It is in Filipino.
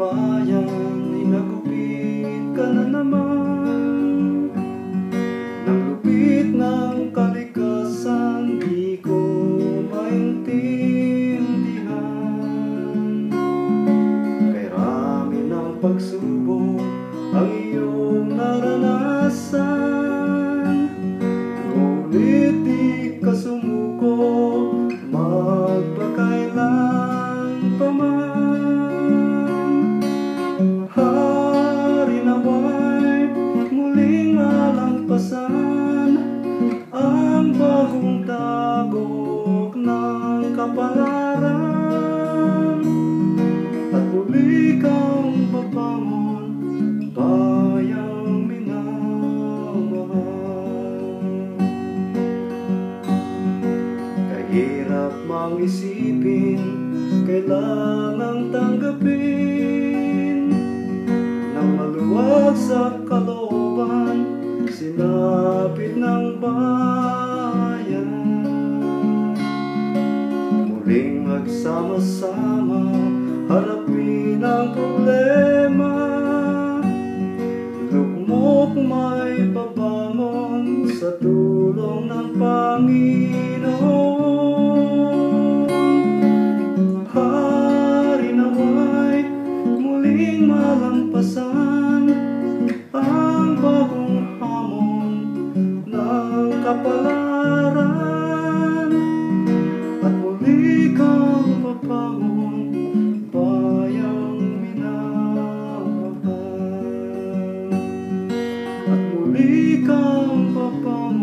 bayan Inagupit ka na naman. Nang ng kalikasan Di ko maintindihan. Kay rami ng pagsubok Ang iyong naranasan. Ng kapalaran At muli kang babangon Bayang minamahal. Kahirap mang isipin Kailangang tanggapin Nang maluwag sa kalooban Sinapit ng bayan Nagsama-sama Harapin ang problema. Lugmok may pabangon Sa tulong ng Panginoon. Hari naway Muling malampasan Ang bagong hamon Ng kapalaran. up